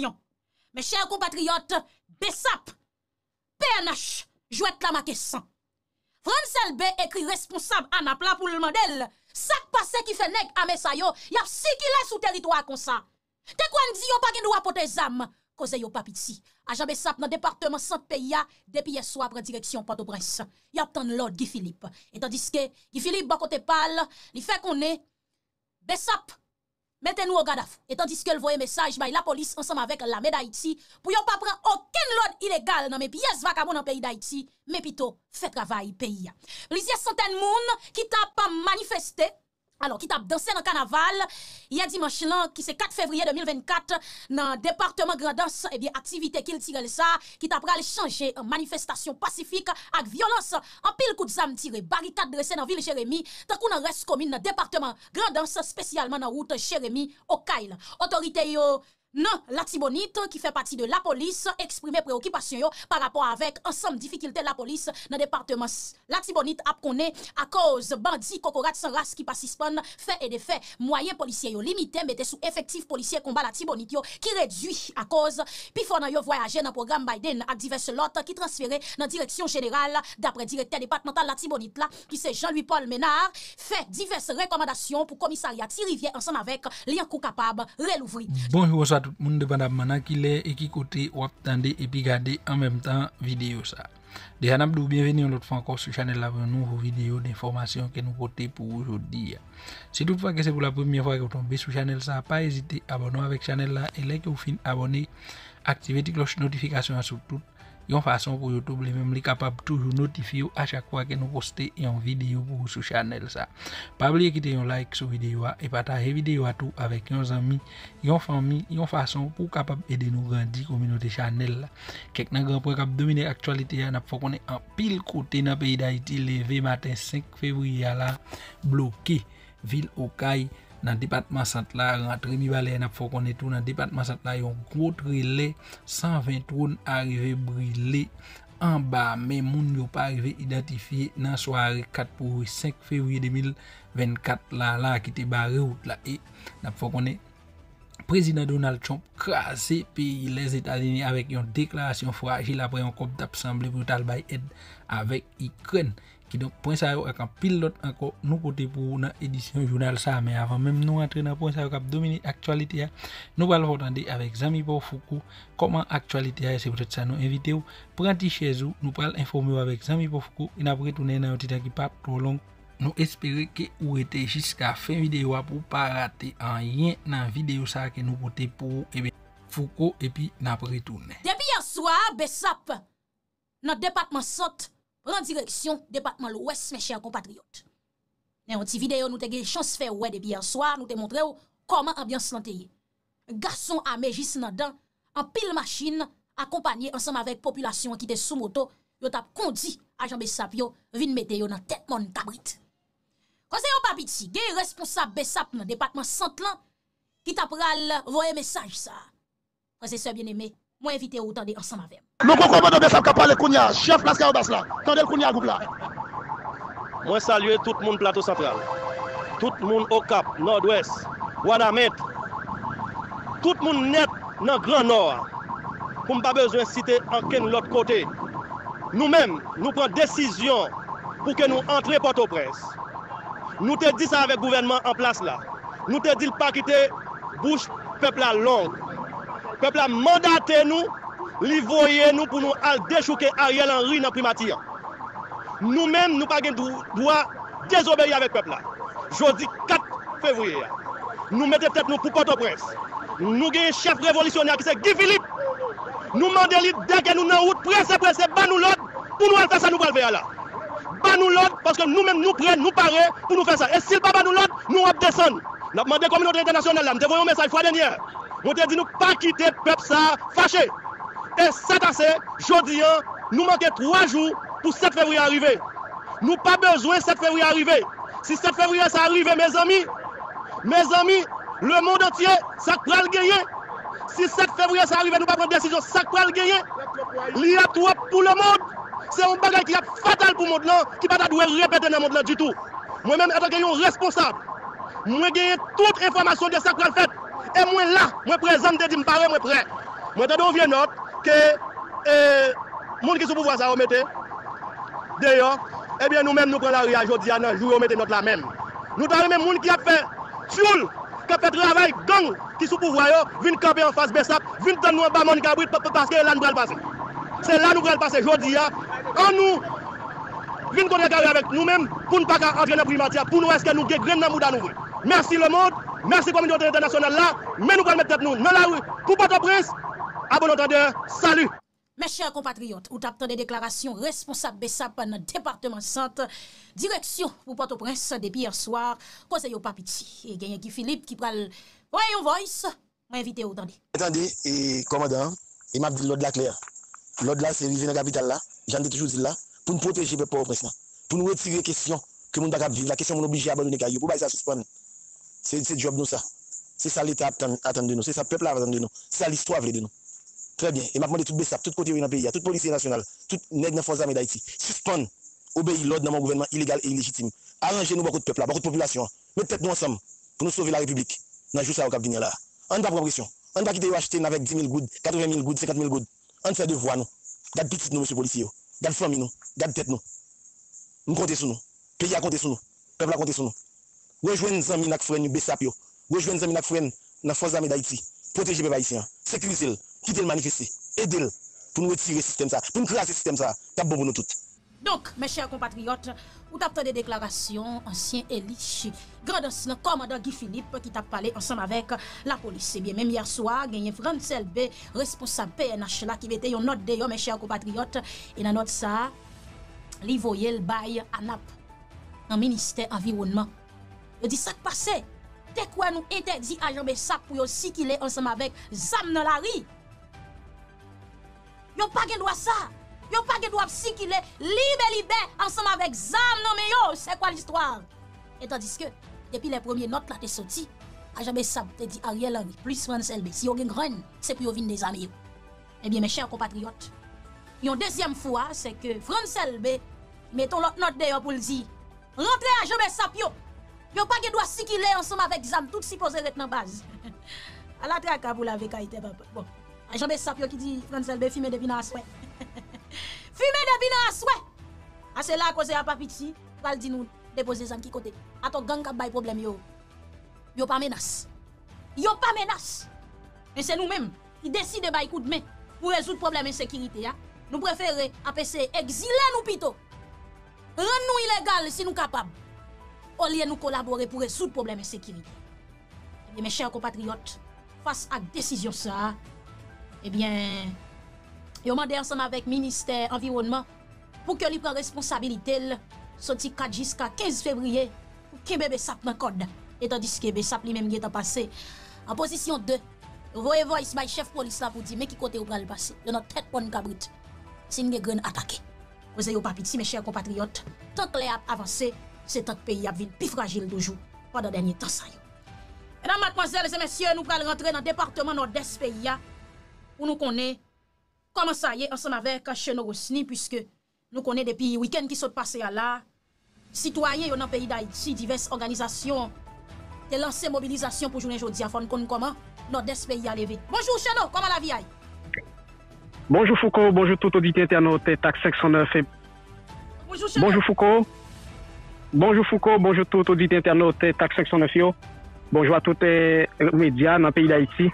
nation. Mes chers compatriotes, BESAP, PNH, jouette la maquée 100. France LB écrit responsable à Napla pour le modèle. Ça passe qui fait nèg à Messayo, y a si circulé sous territoire comme ça. Te quoi dit yon pas gen droit porter zam, cause yon pas piti. Agent Bessap dans département centre pays depuis hier soir prend direction Port-au-Prince. Y a tant l'ordre Guy Philippe. Et tandis que Guy Philippe bon côté parle, il fait qu'on est Bessap Mettez-nous au garde Et tandis que le voyez message, bah, la police ensemble avec la d'Haïti pour yon pas prendre aucun lot illégal dans mes pièces vagabondes dans le pays d'Haïti, mais plutôt fait travail pays. Plusieurs centaines de monde qui t'a pas manifesté alors, qui t'a dansé dans le carnaval, il y a dimanche là, qui c'est 4 février 2024, dans le département Grandance, eh bien, activité qu'il tire ça, qui t'a pral changer en manifestation pacifique avec violence, en pile coup de zam tiré, barricade dressée dans la ville Jérémy, tant qu'on reste commune dans le département Grandance, spécialement dans la route Jérémy au Kail. Autorité yo, non, la Tibonite, qui fait partie de la police, exprimer préoccupation par rapport avec ensemble difficultés de la police dans le département. La Tibonite a connu à cause bandits, cocorat sans race qui participent, fait et des faits, moyens policiers limités, mettez sous effectif policier combat la Tibonite qui réduit à cause, puis faut voyager dans programme Biden avec divers lots qui transféré dans la direction générale d'après directeur départemental la Tibonite là, qui c'est Jean-Louis Paul Ménard, fait diverses recommandations pour commissariat Thierry ensemble avec lien capable, relouvrir. Tout moun depandabman an ki le e ki kote wap tande epi gade an menm tan video sa. De an abdou, bienveni an lot fwa ankor sou chanel la ven nouvo video d'informasyon ke nou kote pou oujodi ya. Si tout fwa ke se pou la premiye fwa ke ou tombe sou chanel sa, pa ezite abono avek chanel la e like ou fin abone, aktive ti kloche notifikasyon an sou tout. Yon fason pou Youtube li mem li kapab toujou notifi yo a chak kwa ke nou poste yon video pou sou chanel sa. Pabli ekite yon like sou video a, e pataje video a tou avek yon zami, yon fami, yon fason pou kapab ede nou grandi kominote chanel la. Kek nan gran pou e kap domine aktualite ya, nap fokone an pil kote nan peyi da iti leve maten 5 fevriya la, bloke vil okay, nan depatman sant la, rentre mi bale nap fò konè tou. Nan depatman sant la, yon gwo trele, 120 troun arive brile, an ba men moun yo pa arrive identifiye nan soare 4 pou 5 fevriye 2024 la la ki te bare out la. E nap fò konè Prezident Donald Trump krasi peyi les Etats-Unis avèk yon deklarasyon fragil apre yon kop d'apsemble pou tal bay ed avèk Ikren ki donk pon sa yo ak an pil lot anko nou kote pou nan edisyon jounal sa me avan menm nou antre nan pon sa yo kap domini aktualite ya nou bal votande avek Zami Pofoukou koman aktualite ya se pwetet sa nou evite ou pranti chezou nou pral informe ou avek Zami Pofoukou in apre toune nan yon titan ki pap tro long. Nou espere ke ou ete jiska fin videyo apou pa rate an yen nan videyo sa ke nou kote pou ebe Foukou epi nan apre toune Depi yaswa besap nan depatman sot en direction département l'Ouest, mes chers compatriotes. Dans une petite vidéo, nous avons chance de faire ouais depuis hier soir, nous avons montré comment l'ambiance santé. Garçon armé juste dedans, en pile machine, accompagné ensemble avec population qui était sous moto, yo t'a conduit à Jean Bessap yo, vin mettre yo dans tête mon cabrit. C'est yon papiti, gen responsable Bessap dans département centre qui t'a pral voyer message ça. Frère bien aimé, mwen invite ou tande ansam avem. Nou kon kon mwen dobe sap ka pale kounya, chef laska ou bas la, tande l kounya goup la. Mwen salye tout moun plato sentral, tout moun okap, nord-wes, wanamet, tout moun net nan gran nor, pou mpa bezwen site anken l ot kote. Nou men, nou pren desisyon pou ke nou antre Port-au-Prince. Nou te di sa avek gouvenman an plas la. Nou te di l pa kite bouche pepla long. Pepla mandate nou, li voye nou pou nou al dechouke Ariel Henry nan primatir. Nou men nou pa gen dwa dezobeye avèk pepla. Jodi 4 fevriye. Nou mette ptet nou pou Port-au-Prince. Nou gen chef revolisyonè ki se Guy Philippe. Nou mande li deke nou nan wout prese prese ban nou lod pou nou al fè sa nou pral veya la. Ban nou lod paske nou men nou pren nou pare pou nou fè sa. E sil pa ban nou lod nou ap desen. Nap mande kominote internasyonel la. Mte voyon mesaj fwa denye. Bon Dieu dit nous pas quitter peuple ça fâché. Et cette assez, jodi nous manquons trois jours pour 7 février arriver. Nous pas besoin 7 février arriver. Si 7 février ça arrive, mes amis, mes amis, le monde entier, ça va le gagner. Si 7 février ça arrive, nous pas prendre décision, ça va le gagner. Il y a trop pour le monde. C'est un bagage qui est fatal pour le monde là, qui ne pas doit répéter dans le monde là du tout. Moi-même, en tant que responsable, moi j'ai toute information de ça qu'on fait. E mwen la, mwen prezante di mpare mwen pre. Mwen te don vye not ke e, moun ki sou pouvoa sa omete, deyo, ebyen nou men nou pren la ria jodi anan, jou omete not la men. Nou ta remen moun ki ap fe tioul, ki ap fe travay gang ki sou pouvoa yo, vin kape an fas besap, vin tan nou an ba moun kabrit paske lan pral pase. Se lan nou pral pase jodi ya, an nou vin kontre kare avèk nou men pou nou pa ka antre nan primatia, pou nou eske nou ge gren nan moudan nou vwe. Merci le monde, merci communauté internationale là, mais nous allons mettre nous dans la rue pour Port-au-Prince. À bon entendeur, salut. Mes chers compatriotes, vous tapez des déclarations responsables BESAP dans le département centre, direction pour Port-au-Prince depuis hier soir, conseil au papiti. Et gagnant qui Philippe qui prend le voice, m'a invité au attendez. Attendez, et commandant, il m'a dit l'autre la claire. L'autre là, c'est arrivé dans la capitale là, j'en ai toujours dit là, pour nous protéger Port-au-Prince pour nous retirer question que nous ne pas vivre, la question nous obligé à abandonner pour pas ça suspendre. Se job nou sa. Se sa l'Etat attende nou, se sa pepla attende nou, se sa l'histoire vle de nou. Très bien. Et m'a demandé tout Bessap, tout côté dans le pays, toute police nationale, tout nègre dans forces armées d'Haïti, suspendre, obéir l'ordre dans mon gouvernement illégal et illégitime. Arrangez-nous beaucoup de peuple, beaucoup de population. Mettez nous ensemble pour nous sauver la République. Dans le ça au cap là. On ne pas prendre pression. On ne pas quitter acheter avec 10 000 gouttes, 80 000 gouttes, 50 000 gouttes. On fait devoir nous. Garde petit nous, monsieur policier. Garde famille nous. Garde tête nous. Nous comptez sur nous. Pays a compté sur nous. Peuple a compté sur nous. Rejoignez nos amis, nos frères, nous Bessap. Rejoignez nos amis, nos frères, dans les forces armées d'Haïti. Protégez les peuple haïtien. Sécurisez-le. Quittez le manifester. Aidez-le pour nous retirer le système ça. Pour nous classer le système ça. C'est bon pour nous tous. Donc, mes chers compatriotes, ou tapte de deklarasyon, ansyen Elich, gradans nan komandan Guy Philippe ki tap pale ansam avek la polis. Sebyen, menm yer soa, genye Frans LB, responsab PNH la ki vete yon not de mes chers compatriotes, e nan not sa, li voyel bay anap nan Ministè Environnement. Yo di sak pase, dek wè nou interdi ajan be sak pou yo sikile ansam avek zam nan la ri. Yo pa gen dwa sa, yo pa gen dwa sikile libe libe ansam avek zam nan me yo, se kwa l'histoire. Et tandiske, depi le premier not la te soti, ajan be sak te di Ariel Henry, plus France LB, si yo gen gren, se pou yo vin de zam yo. Eh Ebyen me chèr kompatriot, yon dezyem fwa se ke France LB, meton lot not de yo pou l'di, rentre ajan be sak yo, Yo pa ge dwa sikile ansam avèk zam, tout si pose ret nan baz. A la tra ka pou la veka ite papa. Bon, a janbe sap yo ki di Franselbe fime depi nan aswe. fime depi nan aswe! A se la koze a papiti, pral di nou depose zam ki kote. A to gang kap bay problem yo. Yo pa menas. Yo pa menas. Men se nou menm, ki deside bay kou d'men pou rezout problem ensekirite ya. Nou prefere apese exile nou pito. Ren nou ilegal si nou kapab. au lieu nous collaborer pour résoudre problème de sécurité. Eh bien, mes chers compatriotes, face à décision ça, eh bien, ils ont demandé ensemble avec le ministère environnement pour que lui prenne responsabilité sorti 4 jusqu'à 15 février pour que bébé sap dans code. Et tandis que bébé sap lui-même qui est passé en position 2 vous voyez voice by chef police là pour dire mais qui côté ou pral passer de notre tête bonne cabrit si une graine attaqué vous avez pas pitié mes chers compatriotes. Tant que les avancé se tak peyi ap vin pi fragil doujou padan denye tan sa yo. Enan matmozèl, se mèsyè, nou pral rentre nan departement nord-est peyi ya pou nou konè koman sa ye ansam avek Chenorosni pwiske nou konè depi wikend ki sot pase ya la sitwayen yo nan peyi d'Haïti, divers organizasyon te lansè mobilizasyon pou jounen jodi a fon kon koman nord-est peyi ya leve. Bonjour Cheno, koman la vi ay? Bonjour Foucault, bonjour tout audite internaute, tak 509 et... Bonjour Foucault. Bonjou Foucault, bonjou tout audite internet, tak 609 yo. Bonjou a tout media nan peyi da iti.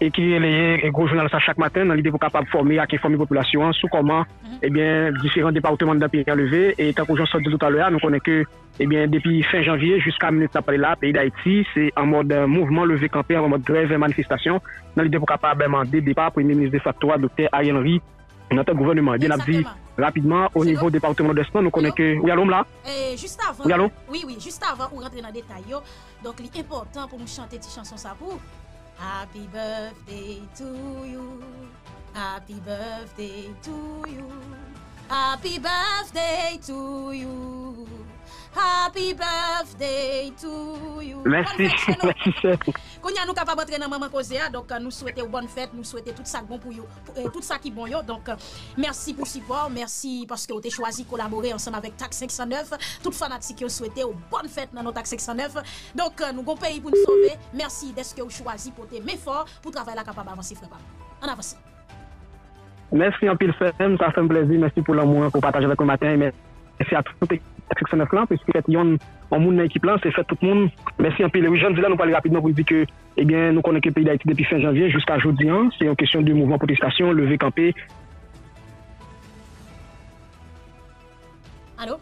e ki leye e gro jounal sa chak maten nan lide pou kapab formi ak informi populasyon sou koman, ebyen, diferent departement da peyi aleve, e tan kou joun sot de louta loya, nou konen ke, ebyen, depi fin janvye, jiska minute apre la, peyi da iti, se an mod mouvment leve kampe, an mod greve manifestasyon, nan lide pou kapab mande depa pou yon ministre de facto Dr. Ariel Henry, nan te gouvernement. Bien ap di, rapidman, ou nivou departement de Espan, nou konen ke, ou yalom la? Just avan, ou yalom? Oui, oui, just avan ou rentre nan detay yo, donk li important pou mou chante ti chanson sa pou, Happy birthday to you. Happy birthday to you. Happy birthday to you. Happy birthday to you. Merci, merci chef. Konya nou kapab entre nan maman koze a, donc euh, nou souwete ou bonne fête, nou souwete tout sa bon pou yo, euh, tout sa ki bon yo. Donc euh, merci pou support, merci paske ou te chwazi kolabore ansan avèk TAC 509. Tout fanatik yo souwete ou bonne fête nan nou TAC 509. Donc nou gon peyi pou nou sauver. Merci deske ou chwazi pou te m'effort pou travè la kapab avansi freba. An avansi. Merci en pile femme, ça fait un plaisir. Merci pour l'amour, pour partager avec le matin merci à toute l'équipe. Section 9 là, puisque fait yon en monde dans l'équipe là, c'est fait tout le monde. Merci en pile. Oui, je dis là, nous parler rapidement pour dire que, eh bien, nous connaissons le pays d'Haïti depuis fin janvier jusqu'à aujourd'hui. hein. C'est une question de mouvement protestation, lever campé. Allô?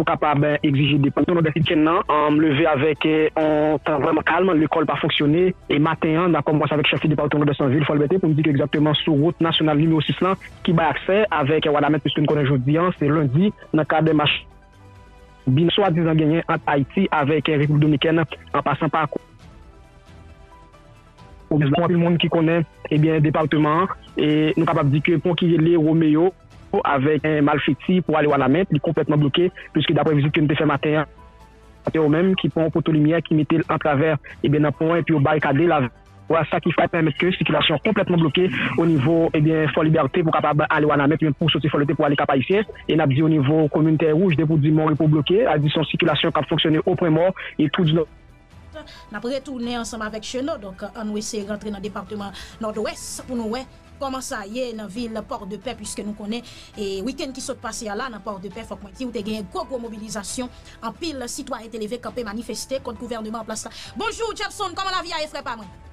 pour capable eh, exiger des pantalons dans des nan on me lever avec eh, on temps vraiment calme l'école pas fonctionné et matin on a commencé avec chef du département de Saint-Ville faut le pour me dire exactement sur route nationale numéro 6 là qui va accès avec eh, voilà puisque nous connaissons aujourd'hui c'est lundi dans cadre des matchs bien soi-disant gagné en Haïti avec République dominicaine en passant par pour le monde qui connaît eh bien département. Et nous capable dire que pour qu'il y ait les Roméo avec un malfiti pour aller à la main, il est complètement bloqué, puisque d'après visite que nous avons fait matin, c'est eux-mêmes qui prend un poteau lumière qui mettait en travers et bien un point et puis au barricadé la voilà ça qui fait permettre que circulation complètement bloquée au niveau et bien Fort Liberté pour capable aller à la main pour sortir Fort Liberté pour aller cap haïtien. Et n'a dit au niveau communauté rouge des pour dire mort pour bloquer a dit son circulation qui a fonctionné au point mort et tout du n'a retourné ensemble avec Cheno donc on essaie rentrer dans le département nord-ouest pour nous ouais koman sa ye nan vil Port de Paix Piske nou konen e week-end ki sot pase ya la nan Port de Paix Fok mwen ti ou te genye go go mobilizasyon An pil sitwa enteleve kapè manifestè Kont gouvernement plas la Bonjour Jepson, koman la vi a e fre pa mwen?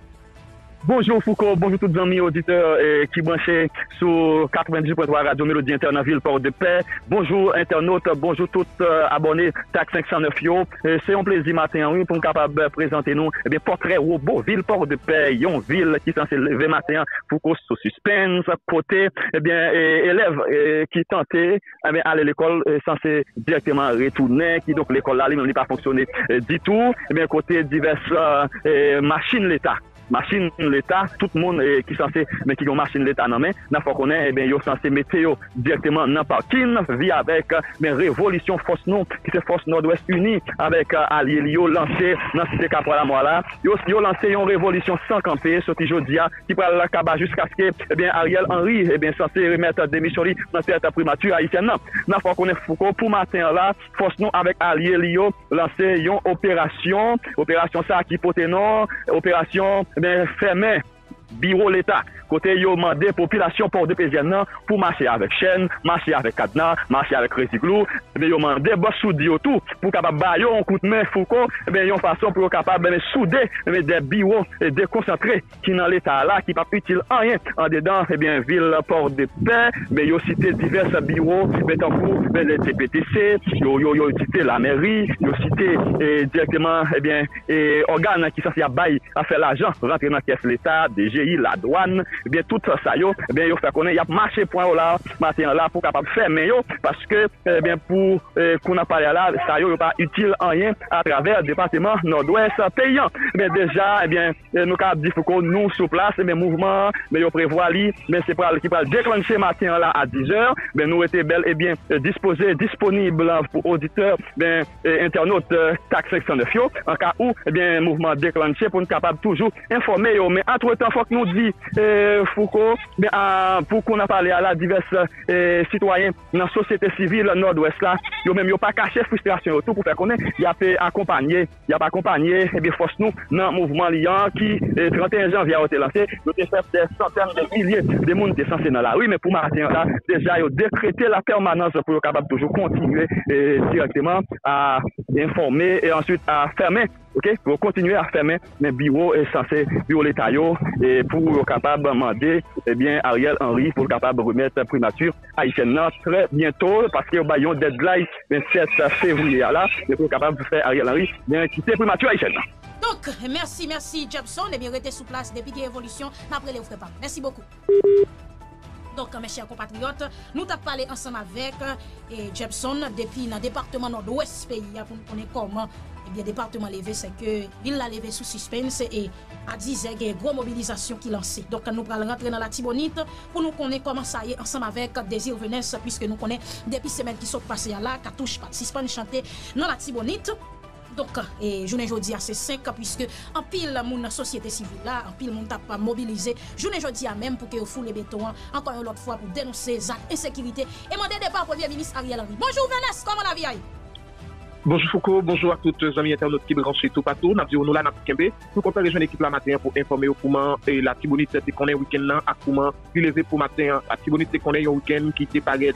Bonjour Foucault, bonjour tous les amis auditeurs qui branchent sur 98.3 Radio Mélodie Internaville Port de Paix. Bonjour internautes, bonjour tous euh, abonnés TAC 509 yo. C'est un plaisir matin oui, pour nous capable présenter nous eh bien portrait robot ville Port de Paix, une ville qui est censée lever matin Foucault sous suspense côté eh bien élèves qui tentaient eh bien aller à l'école censé directement retourner qui donc l'école là lui-même n'a pas fonctionné eh, du tout. Eh bien côté diverses euh, machines l'État Masin l'Etat, tout moun eh, ki sanse men ki yon masin l'Etat nan men, nan fò konen, eh, yo sanse mete yo direktyman nan parkin, vi avèk men revolisyon fòs nou, ki se fòs Nord-Ouest Uni, avèk alye li yo lanse nan site kapwa la mwa la, yo, yo lanse yon revolisyon san kampe, soti jodia, ki pral la kaba jisk aske, ebyen eh Ariel Henry, ebyen sanse remet demisyon li nan tèt primatu haisyen nan. Nan fò konen fòko pou matin la, fòs nou avèk alye li yo lanse yon operasyon, operasyon sa ki pote non, operasyon eh bien, biro l'Etat, kote yo mande populasyon port de pezyen nan pou masye avèk chen, masye avèk kadnan, masye avèk reziglou, eh be yo mande bò soudi yo tou pou kapab ba yo an koutmen eh fouko, be yon fason pou yo kapab eh be me soude be de biro de konsantre ki nan l'Etat la ki pap util anyen an dedan be yon vil port de pen, be yo site divers biro, be tan pou be le TPTC, yo yo yo site la meri, yo site eh, direktman eh, eh, organ ki sa si abay a fè l'ajan rentre nan kes l'Etat, DG DGI, la douane eh bien tout ça yo eh bien yo fait connaître y a marché point là matin là pour capable faire mais yo parce que eh bien pour eh, qu'on a parlé là ça yo, pas utile en rien à travers le département nord-ouest payant. Bien déjà eh bien nous dire faut qu'on nous sur place bien mouvement mais yo prévoit li mais c'est pas qui va déclencher matin là à 10h ben nous était bel et bien disposé disponible pour auditeurs ben internautes euh, tax 509 yo en cas où eh bien mouvement déclenché pour nous capable toujours informer yo. Mais entre temps faut Donk nou di e, Foucault, pou kon ap pale a la divers e, sitwayen nan sosyete sivil nord-west la, yo menm yo pa kache frustrasyon yo tou pou fè konen, ya pe akompanyen, ya pa akompanyen, ebe fos nou nan mouvman liyan ki e, 31 janvye a ote lanse, yo te fè de santen de milye de moun te sanse nan la. Oui, men pou Martin la, deja yo dekrete la permanans pou yo kabab toujou kontinue direktman a informe et ensuite a ferme OK? Pour continuer à fermer mais bureau est censé bureau l'état yo et pour être capable demander eh bien Ariel Henry pour être capable de remettre primature haïtienne là très bientôt parce que bah yon deadline 27 février là mais pour être capable de faire Ariel Henry bien quitter primature haïtienne là. Donc, merci, merci restez sous place depuis qu'il y a évolution. Après les pas. Merci beaucoup. Donc, mes chers compatriotes, nous avons parlé ensemble avec et Jepson depuis le département nord-ouest pays pour nous connaître comment eh bien, département levé, c'est que il l'a levé sous suspense et à 10 il y a une grosse mobilisation qui lancée. Donc, nous allons rentrer dans la Tibonite pour nous connaître comment ça y est ensemble avec Désir Venesse, puisque nous connaissons depuis semaines qui sont passées là, Katouche participant chanter dans la Tibonite. Donc, et journée jeudi à c'est 5 puisque en pile mon société civile là, en pile mon t'a pas mobilisé. Journée jeudi à même pour que vous les béton encore une autre fois pour dénoncer les insécurité et demander départ premier ministre Ariel Henry. Bonjour Venesse, comment la vie aille? Bonjour Foucault, bonjour à toutes les amis internautes qui branchent tout partout. Nous avons là, nous. Nous comptons rejoindre l'équipe la matin pour informer au comment la Tibonite c'est qu'on est week-end là, à comment il lever pour matin. La Tibonite c'est qu'on est un week-end qui était paraît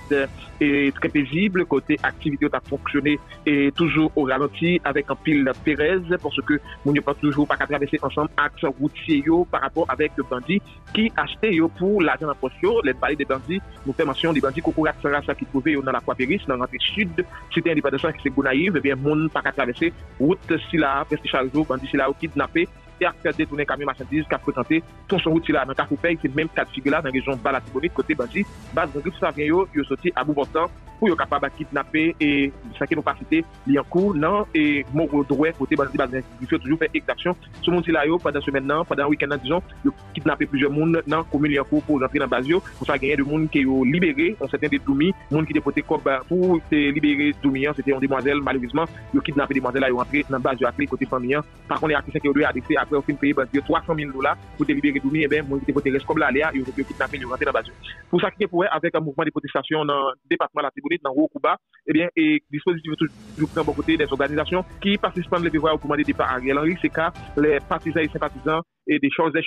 et très paisible, côté activité a fonctionné et toujours au ralenti avec un pile Pérez parce que nous n'avons pas toujours pas traverser ensemble axe routier par rapport avec le bandit qui achetait pour l'argent en poche. Les balais des bandits, nous faisons mention des bandits Kokorak Sarasa qui trouvaient dans la Péris, dans l'entrée sud, c'était indépendance qui c'est Gounaïve, ebyen moun pa ka travese, wout sila, presti chal zo, bandi sila ou kidnapé, à faire détourner camion marchandise qui a présenté ton son route là, dans Carrefour c'est même cas de figure là, dans la région Balatibonite, côté bandit, base de griffe ça vient yo sorti à bout portant, pour yo capable de kidnapper et ça qui nous pas cité, li en cours, non, et mon droit, côté bandit, base de toujours fait exaction, ce monde là pendant ce maintenant, pendant le week-end, disons, yo kidnappé plusieurs monde dans commune en cours pour entrer dans base yo, pour ça gagner de monde qui yo libéré, on certains des Doumi, monde qui déporté comme pour libérer Doumi, c'était une demoiselle, malheureusement, yo kidnappé demoiselle là, yo entré dans base yo appelé côté famille, par contre, les artistes qui ont adressé après au payé parce que 300 000 dollars pour te libérer Doumi, et bien, moi, qui était comme là, Léa, ils ont kidnappé, ils rentré dans base. Pour ça qui est pour avec un mouvement de protestation dans le département de la Tibonite, dans Roukuba, eh bien, et dispositif toujours prend bon côté des organisations qui participent les devoirs au commandement des départs Ariel Henry, c'est cas les partisans et sympathisants et des choses des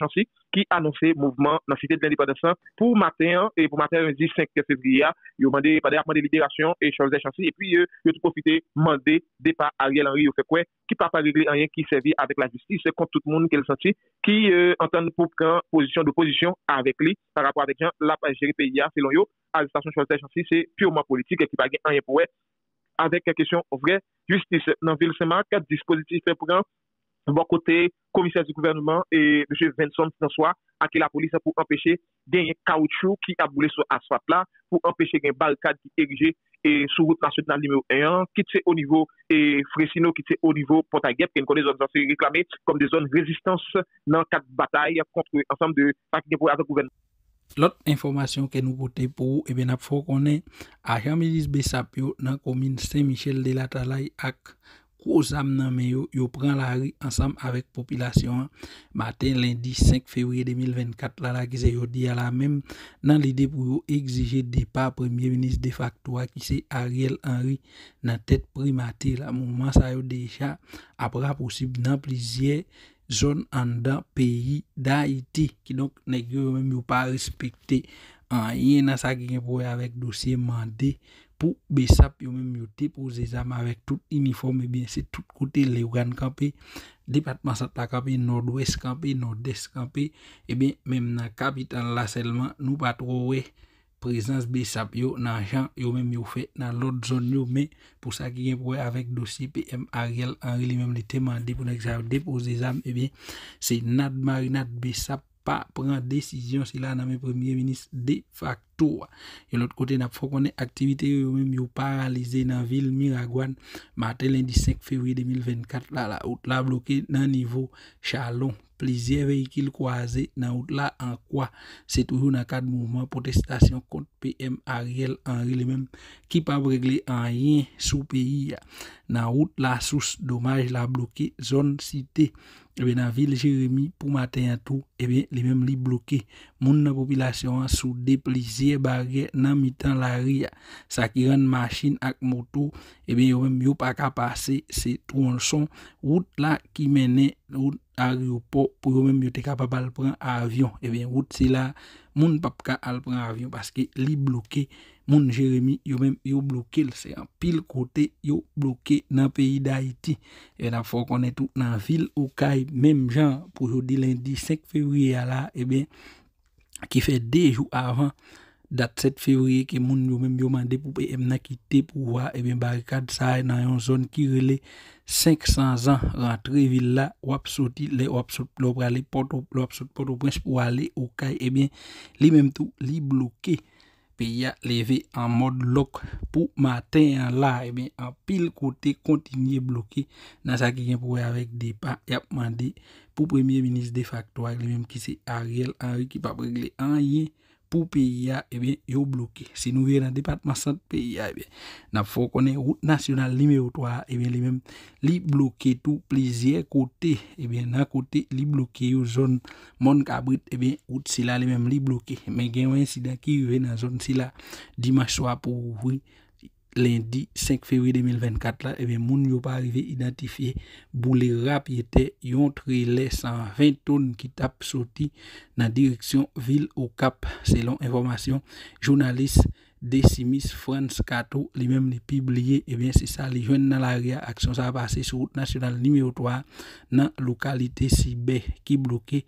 qui annonçaient mouvement dans la cité de l'indépendance pour matin et pour matin lundi 5 février. Ils ont demandé pas de libération et choses des et puis ils ont profité demander départ Ariel Henry. Fait quoi? Qui pas régler rien qui servit avec la justice contre tout le monde qu'elle senti qui euh, entend pour prendre position d'opposition avec lui par rapport avec Jean la gérer pays selon eux arrestation choses des c'est purement politique et qui pas rien pour avec la question vraie justice dans ville Saint-Marc dispositif pour Bon côté, commissaire du gouvernement et M. Vincent François à qui la police pour empêcher gagner caoutchouc qui a brûlé sur asphalte là, pour empêcher gagner barricades qui érigé et sur route nationale numéro 1, qui était au niveau et Fresino, qui était au niveau Portaguet, qui connaît zones réclamées comme des zones résistance dans quatre batailles contre ensemble de paquets pour avec gouvernement. Lot informasyon ke nou pote pou, eben eh ap fò konen, a Jean-Mélis Bessapio nan komin Saint-Michel de la Talay ak gros âme nan men yo, yo prend la matin lundi 5 février 2024 là là qui c'est yo la yo exiger départ premier ministre de facto qui c'est Ariel Henry primature là. Moment ça yo déjà après possible dans plusieurs zones en dans pays d'Haïti qui donc nèg yo même yo dossier mandé pour Bessap yo même yo déposé armes avec tout uniforme et bien c'est tout côté les organes campé département Santa campé nord-ouest campé nord-est campé et bien même dans capitale là seulement nous pas trop présence Bessap yo dans gens yo même yo fait dans l'autre zone mais pour ça qui est pour avec dossier PM Ariel Henry lui même les demandé pour déposer armes et bien c'est Nad Marinade Bessap pas prendre décision si là dans mes premier ministre de facto. Et l'autre côté n'a faut qu'on activité même yo paralysé dans ville Miragouane matin lundi 5 février 2024 là la route là bloqué dans niveau Chalon plusieurs véhicules croisés dans route là en quoi c'est toujours dans cadre mouvement protestation contre PM Ariel Henry lui-même qui pas régler en rien sous pays. Dans route la source dommage la bloqué zone cité et bien dans ville Jérémy pour matin tout et bien les mêmes li bloqué. Moun la population sous des plusieurs barrières dans mi-temps la ria ça qui rend machine ak moto. Et bien yo même yo pas ka passer c'est tronçon route là qui mène route aryoport pou yo menm yo te kapab al pran avyon. Ebyen, wout se la, moun pap ka al pran avyon paske li bloke, moun Jeremie yo menm yo bloke l se an pil kote yo bloke nan peyi da Haiti. E na fò konen tout nan vil ou kay, menm jan pou yo di lendi 5 fevriye ala, ebyen, ki fe dejou avan, dat 7 fevriye ki moun yo menm yo mande pou pe emna kite pou wa, ebyen barikad sa nan yon zon ki rele, 500 ans rentrer ville là ou sorti les pour aller porte ou sorti au prince pour aller au et bien lui même tout li bloqué. Pays levé en mode lock pour matin là et bien en pile côté continuer bloqué dans ça qui vient avec pas. Y a demandé pour premier ministre de facto lui même qui c'est Ariel Henry qui pas régler rien pou peyi ya, ebyen, eh yo bloke. Se nou ve nan depatman sant peyi ya, ebyen, eh nap fò konen route nasyonal li me otwa, ebyen, eh li men, li bloke tou plezyer kote, ebyen, nan kote li bloke yo zon moun kabrit, ebyen, route si la li men li bloke. Men gen wè si da ki yo ve nan zon si la, dimaswa pou wè, oui. Lundi 5 février 2024 la, ebe moun yo pa arrive identifiye boule rap yete yon trele 120 ton ki tap soti nan direksyon vil ou kap selon informasyon jounalist Decimis France Kato li menm li pibliye ebyen se sa li jwen nan l'aria aksyon sa pase sou route nasyonal nimeyo 3 nan lokalite si be ki bloke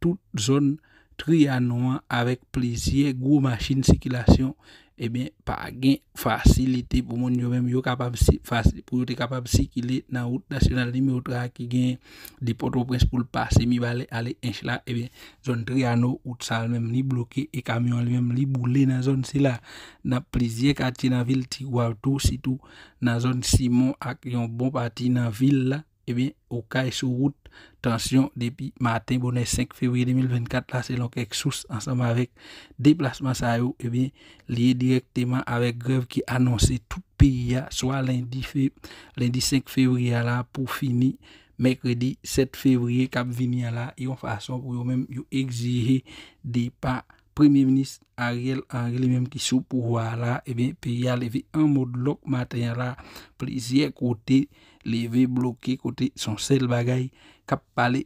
tout zon trianouan avek plizye gwo machin sikilasyon ebyen pa gen fasilite pou moun yo menm yo kapab pou yo te kapab sikile nan route nasyonal nimeyo 3 ki gen di potopres pou l'pase mi bale ale ench la ebyen zon trianou out sal menm li bloke e kamyon li menm li boule nan zon si la nan plizye kati nan vil ti waw tou si tou nan zon Simon ak yon bon pati nan vil la ebyen ou kay sou route tansyon depi matin bonen 5 fevri 2024 la selon kek sous ansam avek deplasman sa yo ebyen liye direkteman avek grev ki anonsi tout piya swa lendi 5 fevri ya la pou fini mekredi 7 fevri kap vini ya la yon fason pou yo menm yo egzije depa Premier Ministre Ariel Henry li menm ki sou pou wala, ebyen pe ya leve an mod lok maten la, plizye kote leve bloke kote son sel bagay, kap pale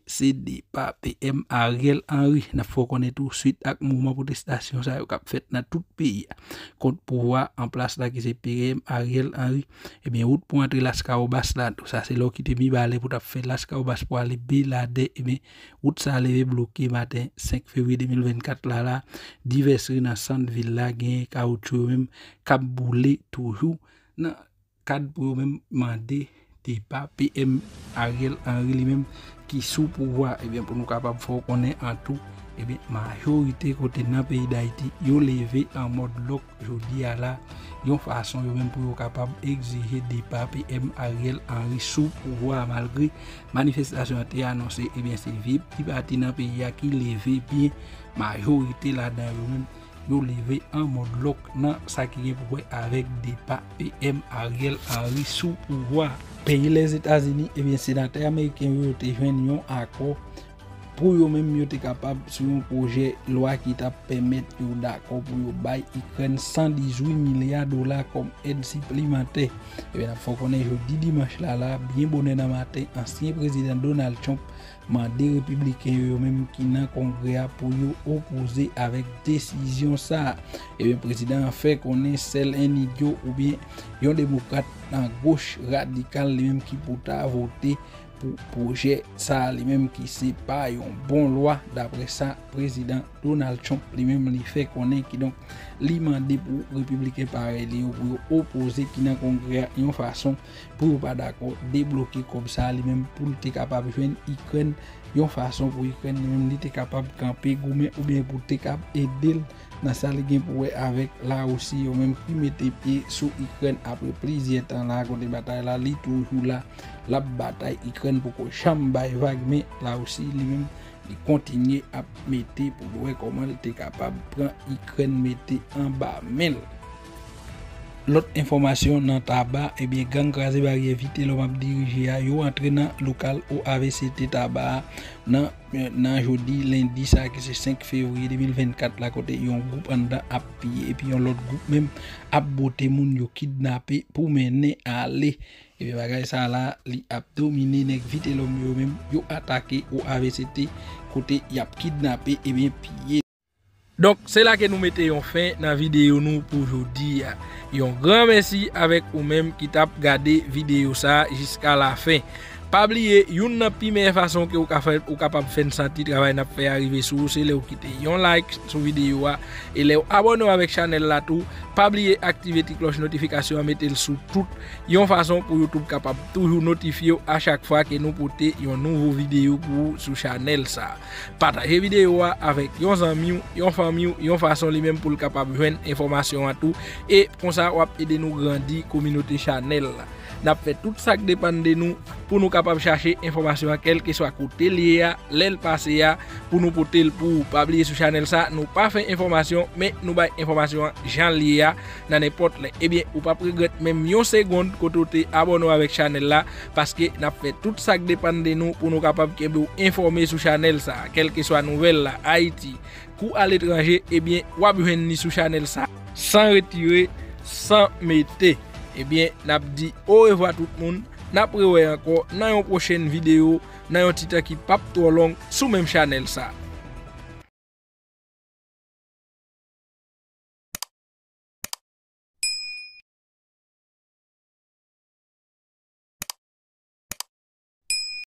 de pa PM Ariel Henry. Na fokone tout suite ak mouman protestasyon sa yo kap fet na tout peyi. Kont pou wala an plas la ki se PM Ariel Henry, ebyen wout pou ou bas la, tout sa se lo ki te mi bale pou tap fet laska ou bas pou ale be la de, ebyen wout sa leve bloke maten 5 februari 2024 la la, nan villa kaoutchou mèm kap boule toujou nan kad pou mèm mande te pa PM Ariel Henry li mèm ki sou pouwa ebyen pou nou kapap fò konen an tou ebyen majorite kote nan peyi d'Haïti yo leve an mod lok jodi ala yon fason yo mèm pou yo kapap egzije de pa PM Ariel Henry sou pouwa malgri manifestasyon te anonse ebyen se vip ti pati nan peyi ya ki leve bien majorite la yo mèm yo leve an mod lok nan sakye pouwe avek de pa PM Ariel Henry sou pouwa. Peyi les Etats-Unis, ebyen senatè Ameriken yo te jwen yon akor pou yo menm yo te kapab sou yon proje lwa ki ta pemet yo dakor pou yo bay ikren 118 milyar dola kom ed siplimente. Ebyen ap fò konen yo di dimanche la la, byen bonen nan maten, ansyen prezident Donald Trump mande republiken yo menm ki nan kongre a pou yo opoze avek desisyon sa. Ebe eh prezident fe konen sel en idyo ou bien yon demokrate nan goch radikal li menm ki pou ta vote pou proje sa li menm ki se pa yon bon lwa. Dapre sa prezident Donald Trump li menm li fe konen ki don li mande pou republike pare li yo pou yo opose ki nan kongre yon fason pou yo pa dako debloke kom sa li menm pou te kapab jwen ikren yon fason pou ikren li menm li te kapab kampe goumen ou bien pou te kapab edel nan sa li gen pou we avèk la osi yo menm ki mette pie sou ikren apre plizye tan la konti batay la li toujou la la batay ikren pou ko chambay vag men la osi li menm li kontinye ap mette pou we koman te kapab pran ikren mette an ba men. Lot informasyon nan taba ebyen gang graze bari evite lom ap dirije ya yo antre nan lokal ou AVCT taba nan jodi lendi sa ki se 5 fevri 2024 la kote yon an da ap piye epi yon lot goup menm ap bote moun yo kidnape pou mene ale ebyen bagay sa la li ap domine nek vite lom yo menm yo atake ou AVCT kote yap kidnape ebyen piye Donk se la ke nou mette yon fin nan videyo nou pou jodi ya. Yon gran mersi avek ou menm ki tap gade videyo sa jiska la fin. Pabliye, yon nan pi meye fason ki ou, ka fè, ou kapap fèn santi travay nap fè arrive sou, se le ou kite yon like sou videyo a, e le ou abone ou avèk chanel la tou, pabliye aktive ti kloche notifikasyon a metel sou tout, yon fason pou Youtube kapap toujou notifiyo a chak fwa ke nou pote yon nouvo videyo pou sou chanel sa. Pataje videyo a avèk yon zanmiou, yon famiou, yon fason li menm pou l kapap jwen informasyon a tou, e konsa wap ede nou grandi kominote chanel la. Nap fè tout sak depan de nou, pou nou kapab chache informasyon kelke swa kote li ya, lel pase ya, pou nou pote l pou pabliye sou chanel sa, nou pa fe informasyon, men nou bay informasyon jan li ya nan epot le. Ebyen, ou pa pregret menm yon segonde koto te abon nou avek chanel la, paske nap fe tout sak depan de nou pou nou kapab keble ou informe sou chanel sa, kelke swa nouvel la, Haiti, kou al etranje, ebyen, wabwen ni sou chanel sa, san retire, san mette. Ebyen, nap di au revoir tout moun. na prewe anko nan yon prochen video, nan yon titan ki pap to long sou menm chanel sa.